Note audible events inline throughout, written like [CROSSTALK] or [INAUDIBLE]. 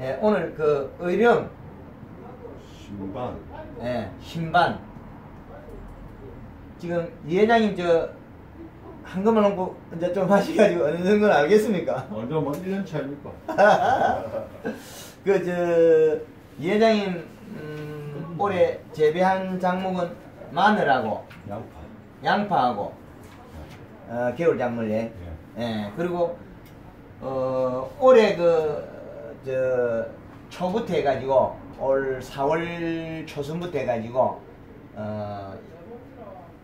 예, 오늘 그 의령 신반. 예, 신반 지금 이 회장님 저 한금을 놓고 이제 좀 하셔가지고 어느 정도는 알겠습니까? 완전 뭐 1년 차입니까? [LAUGHS] 그 저 이 회장님 음, 올해 재배한 작목은 마늘하고 양파. 양파하고 어, 겨울 작물에 예. 예 그리고 어 올해 그 저 초부터 해가지고 올 4월 초순부터 해가지고 어,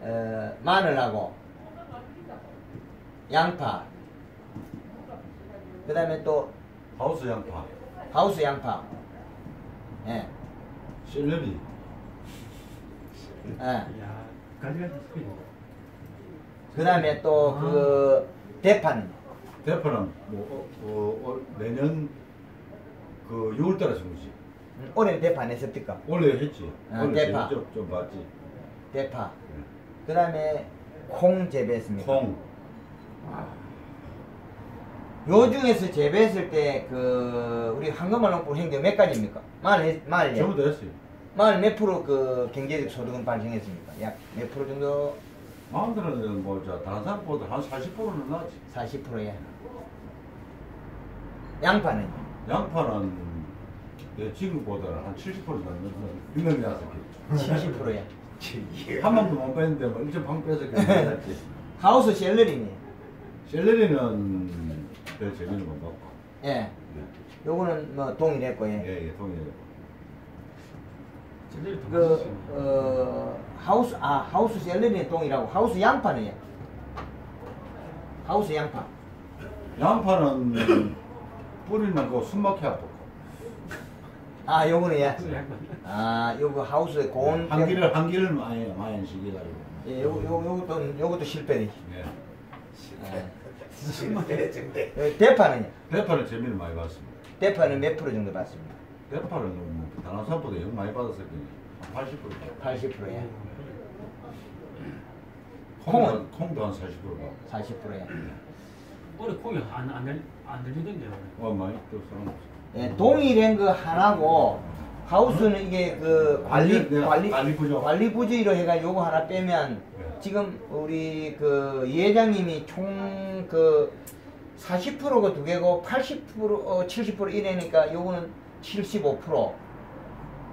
어 마늘하고 양파 그 다음에 또 하우스 양파. 하우스 양파 예, 샐러리. 예. 그 다음에 또 그 대판 대파는 뭐 어, 어, 어, 내년 그 6월달에 심으지. 음, 올해는 대판 했습니까? 원래 했지. 아, 원래 대파. 좀, 좀 봤지. 대파 그 다음에 콩 재배했습니다 콩. 요 중에서 재배했을 때 그 우리 황금알 농부 행정 몇 가지입니까? 마늘 예. 전부 다 했어요. 마늘 몇 프로 그 경제적 소득은 발생했습니까? 약 몇 프로 정도? 마음대로는 뭐저 다른 사람보다 한 40%는 나지. 40%에 양파는 양파는 내 친구보다는 한 70% 정도 유명이 나서 70%에 한 번도 못 뺐는데 뭐1.8 빼서 괜찮았지. 하우스 샐러리니 샐러리는 별 재미는 못 봤고. 예 요거는 뭐 동일했고 예. 예, 예, 더 그. 어, 하우스 아 하우스 샐러리는 동일하고 하우스 양파는 예. 하우스 양파 양파는 뿌리는 거 숨막혀 아프고. 아 요거는 예. 그 약간 아 요거 하우스 고온 한 길을 한 길을 많이 많이 시기가지고. 예, 요거 요거 요것도 요것도 실패네. 예. 예. 예, 대파는요? 대파는 재미를 많이 봤습니다. 대파는 몇 프로 정도 받습니다? 대파는 뭐 다른 사람보다 영 많이 받았을 거예요. 80%. 80%에 콩은 콩은? 콩도 한 40% 받고. 40%에 올해 콩이 안 안 안 들리던데요. 어 많이 또 사람. 예, 동일한 거 하나고 하우스는 이게 그 관리 네, 관리 관리 부족. 관리 부지로 해가 요거 하나 빼면 네. 지금 우리 그 이회장님이 총 그 40%가 두 개고 80% 어, 70% 이래니까 요거는 75%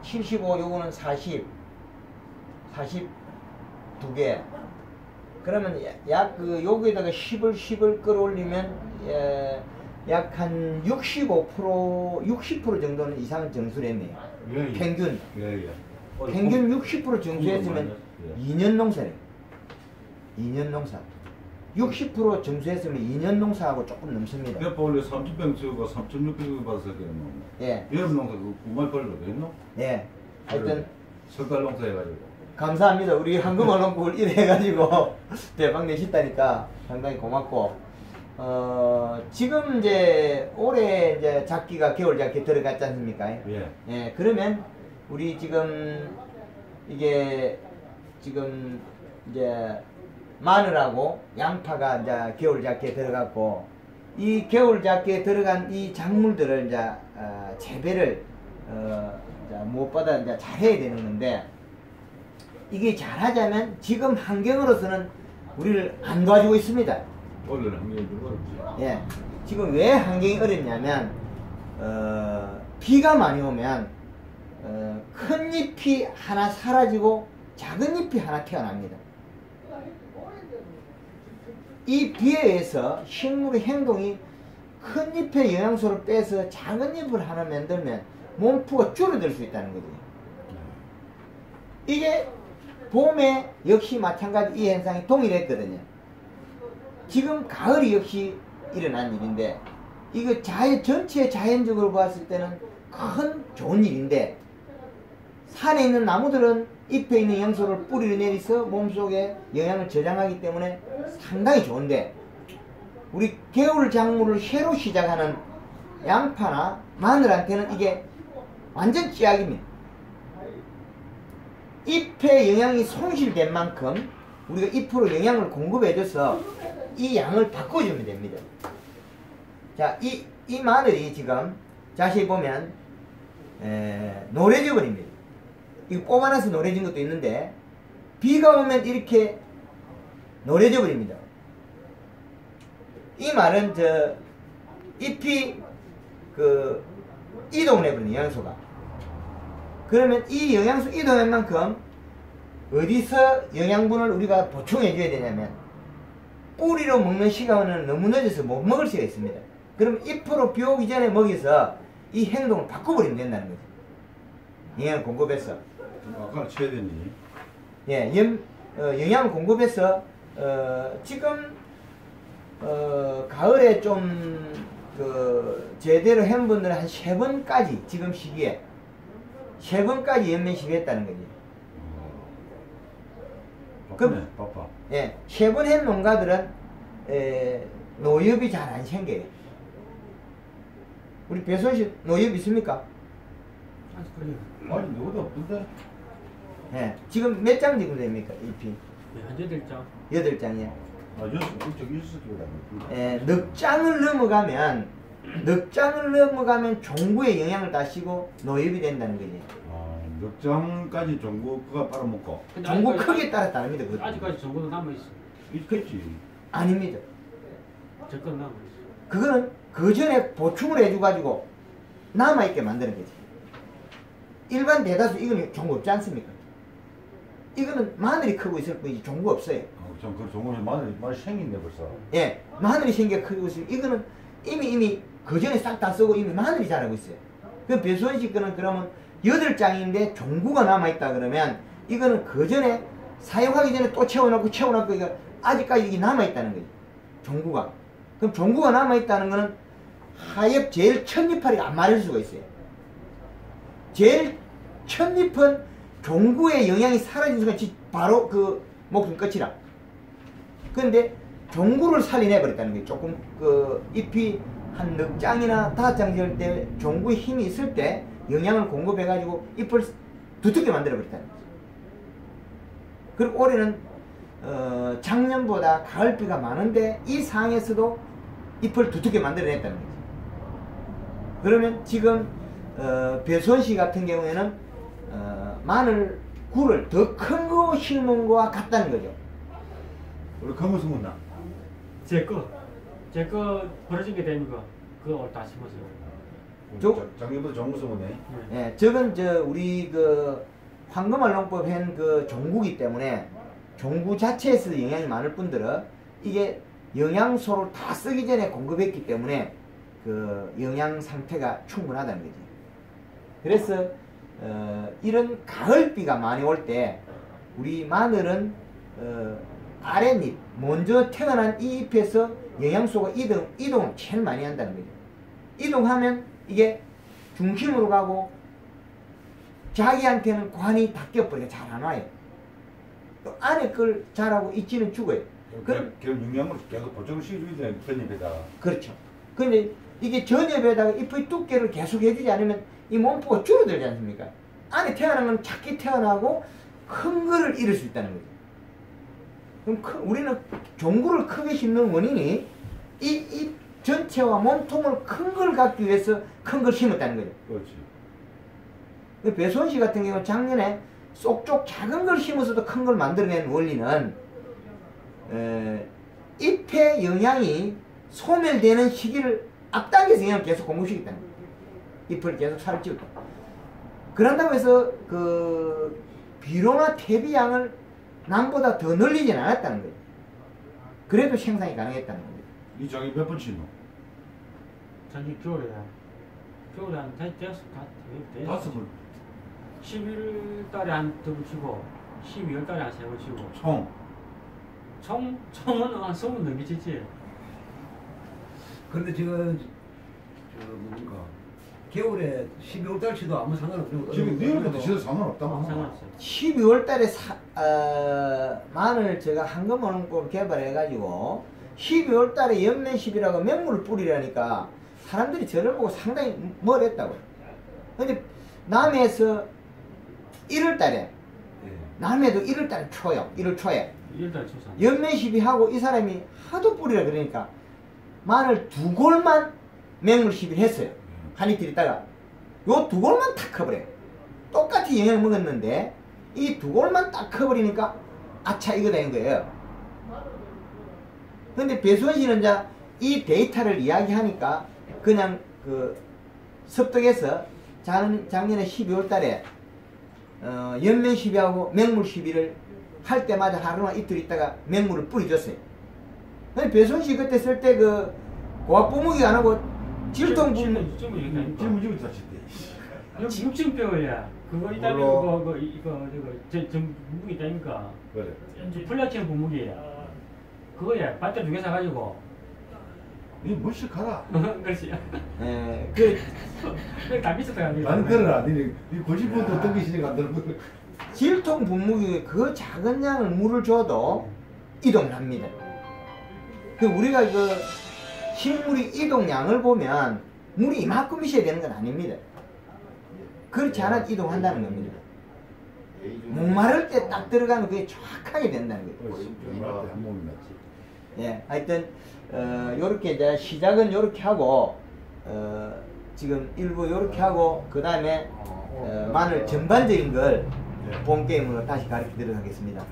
75 요거는 40 40 두 개. 그러면 약 그 여기에다가 10을 10을 끌어올리면 예, 약한 65% 60% 정도는 이상은 정수를 했네요. 예, 예. 평균 예, 예. 평균 60% 정수했으면 예. 2년 농사래. 2년 농사. 60% 정수했으면 2년 농사하고 조금 넘습니다. 대파 원래 3,000병 쓰고 3,600원 받았을 때는 예, 여름 농사 그 9만 벌로 됐노? 예. 하여튼 석달 농사 해가지고. 감사합니다. 우리 한국어 농구를 이래가지고 [LAUGHS] 대박 내셨다니까 상당히 고맙고 어 지금 이제 올해 이제 작기가 겨울 작기 들어갔지 않습니까? 예. 예, 그러면 우리 지금 이게 지금 이제 마늘하고 양파가 이제 겨울 작기에 들어갔고 이 겨울 작기에 들어간 이 작물들을 이제 어, 재배를 어, 이제 무엇보다 이제 잘해야 되는 건데 이게 잘하자면 지금 환경으로서는 우리를 안 도와주고 있습니다. 원래는 환경이 좀 어렵지. 예. 지금 왜 환경이 어렵냐면, 어, 비가 많이 오면, 어, 큰 잎이 하나 사라지고 작은 잎이 하나 태어납니다. 이 비에 의해서 식물의 행동이 큰 잎의 영양소를 빼서 작은 잎을 하나 만들면 몸푸가 줄어들 수 있다는 거죠. 이게 봄에 역시 마찬가지 이 현상이 동일했거든요. 지금 가을이 역시 일어난 일인데 이거 자연 전체 자연적으로 봤을 때는 큰 좋은 일인데 산에 있는 나무들은 잎에 있는 영양소를 뿌리를 내리서 몸속에 영양을 저장하기 때문에 상당히 좋은데 우리 겨울 작물을 새로 시작하는 양파나 마늘한테는 이게 완전 찌약입니다. 잎의 영양이 손실된 만큼 우리가 잎으로 영양을 공급해줘서 이 양을 바꿔주면 됩니다. 자, 이, 이 마늘이 지금 자세히 보면 에, 노래져 버립니다. 이거 뽑아놔서 노래진 것도 있는데 비가 오면 이렇게 노래져 버립니다. 이 말은 저 잎이 그 이동을 해버리는 영양소가 그러면 이 영양소 이동한 만큼 어디서 영양분을 우리가 보충해 줘야 되냐면 뿌리로 먹는 시간은 너무 늦어서 못 먹을 수가 있습니다. 그럼 잎으로 비 오기 전에 먹여서 이 행동을 바꿔버리면 된다는 거죠. 영양 공급해서. 아까 쳐야 되니. 예, 영, 어, 영양 공급해서, 어, 지금, 어, 가을에 좀, 그, 제대로 한 분들은 한 세 번까지, 지금 시기에, 세 번까지 연면 시비했다는 거지. 바쁘네, 그럼- 바빠. 예, 세 번 한 농가들은, 에, 노엽이 잘 안 생겨요. 우리 배선 씨 노엽 있습니까? 아직 그래요. 아니, 너도 없던데? 예, 지금 몇장 정도 됩니까? 잎이? 네, 한 여덟 장. 여덟 장이요. 아, 여섯, 저기 일섯 개다. 예, 넉 장을 넘어가면 넉 장을 넘어가면 종구의 영향을 다시고 노엽이 된다는 거지. 아, 넉 장까지 종구 그가 빨아먹고. 종구 아직까지- 크기에 따라 다릅니다. 그것도. 아직까지 정보도 남아 있어. 있겠지. 아닙니다. 저건 남아 있어. 그거는 그 전에 보충을 해줘가지고 남아있게 만드는 거지. 일반 대다수 이거는 종구 없지 않습니까? 이거는 마늘이 크고 있을 뿐이지 종구 없어요. 어, 좀, 그 종구는 마늘, 마늘 생긴데 벌써. 예, 마늘이 생겨 크고 있으면 이거는 이미 이미 그 전에 싹 다 쓰고 이미 마늘이 자라고 있어요. 그 배수원 씨 거는 그러면 여덟 장인데 종구가 남아 있다 그러면 이거는 그 전에 사용하기 전에 또 채워놓고 채워놓고 이거 아직까지 이게 남아 있다는 거죠. 종구가. 그럼 종구가 남아 있다는 거는 하엽 제일 첫 잎알이 안 마를 수가 있어요. 제일 첫 잎은 종구의 영향이 사라진 순간 지- 바로 그 목숨 끝이라. 근데 종구를 살려내 버렸다는 거예요. 조금 그 잎이 한 넉 장이나 다섯 장 지을 때 종구의 힘이 있을 때 영양을 공급해 가지고 잎을 두텁게 만들어 버렸다는 거죠. 그리고 올해는 어, 작년보다 가을비가 많은데 이 상황에서도 잎을 두텁게 만들어냈다는 거죠. 그러면 지금 어, 배수원 씨 같은 경우에는 어, 마늘 굴을 더 큰 거 심은 거와 같다는 거죠. 우리 검은 숨었나? 제 거. 제거 벌어진 게 되는 거. 그거 오늘 다 심었어요. 저- 작년보다 종구 숨었네. 네. 예, 저건 저 우리 그 황금알농법 한그 종구기 때문에 종구 자체에서 영향이 많을 뿐더러 이게 영양소를 다 쓰기 전에 공급했기 때문에 그 영양 상태가 충분하다는 거지. 그래서 어, 이런 가을비가 많이 올 때 우리 마늘은 어, 아랫잎 먼저 태어난 이 잎에서 영양소가 이동 이동을 제일 많이 한다는 거죠. 이동하면 이게 중심으로 가고 자기한테는 관이 닦여버리게 잘안 와요. 또 안에 걸 잘하고 있지는 죽어요. 그럼 결 영양을 계속 보충을 시켜줘야 돼, 전입에다가. 그렇죠. 근데 이게 전엽에다가 잎의 두께를 계속 해주지 않으면 이 몸포가 줄어들지 않습니까? 안에 태어난 건 작게 태어나고 큰 거를 잃을 수 있다는 거죠. 그럼 크- 우리는 종구를 크게 심는 원인이 이잎 전체와 몸통을 큰 걸 갖기 위해서 큰 걸 심었다는 거죠. 그렇지. 그 배수원 씨 같은 경우는 작년에 쏙쪽 작은 걸 심어서도 큰 걸 만들어낸 원리는 에, 잎의 영양이 소멸되는 시기를 앞당겨서 영양을 계속 공급시켰다는 거예요. 잎을 계속 살을 찌우다. 그런다고 해서 그 비료나 퇴비량을 남보다 더 늘리진 않았다는 거예요. 그래도 생산이 가능했다는 거예요. 이 장이 몇번 치노? 작년 겨울에 겨울에 한 대- 대여섯 다 대- 다섯 번. 11월 달에 한두번 치고 12월 달에 한 세 번 치고 총. 총 총은 한 20번 넘기지. 그런데 지금 저 뭡니까 겨울에 12월 달치도 아무 상관없는 거 지금 내일부터 진짜 상관없다. 마 상관없어요. 12월 달에 사, 어, 마늘 제가 한금원법 개발해가지고 12월 달에 연면십이라고 맹물을 뿌리라니까 사람들이 저를 보고 상당히 뭘 했다고요. 근데 남해에서 1월 달에 예. 남해도 1월 달에 초요. 1월 초에 1월 달에 초산. 연면십이 하고 이 사람이 하도 뿌리라 그러니까 마늘 두 골만 맹물 시비를 했어요. 한 이틀 있다가 요 두 골만 탁 커버려. 똑같이 영양 먹었는데 이 두 골만 딱 커버리니까 아차 이거 된 거예요. 근데 배수원 씨는 이제 이 데이터를 이야기하니까 그냥 그 섭득해서 작, 작년에 12월 달에 어, 연면 시비하고 맹물 시비를 할 때마다 하루나 이틀 있다가 맹물을 뿌려줬어요. 근데 배수원 씨 그때 쓸 때 그 고압 뽀무기 안 하고 질통 부 지금 얘기하니까. 지금 지금 다친대. 여기 6층 뼈야. 그거 있다면 물론. 그거 그거 이거 이거 저전 무기 있다니까. 그래. 플라티넘 분무기야. 그거야. 배터리 두개 사가지고. 니 무시 가라. [LAUGHS] 그렇지. 예, 그 그다 비슷하다. 나는 들어라. 니, 니 90분도 던기시니까 안 들고. 질통 분무기에 그 작은 양을 물을 줘도 이동합니다. 그 우리가 그 식물이 이동량을 보면 물이 이만큼 있어야 되는 건 아닙니다. 그렇지 않아도 이동한다는 겁니다. 목마를 때 딱 들어가면 그게 정확하게 된다는 거예요. 예, 하여튼 어, 요렇게 이제 시작은 요렇게 하고 어, 지금 일부 요렇게 하고 그 다음에 어, 마늘 전반적인 걸 본 게임으로 다시 가르쳐 드리도록 하겠습니다.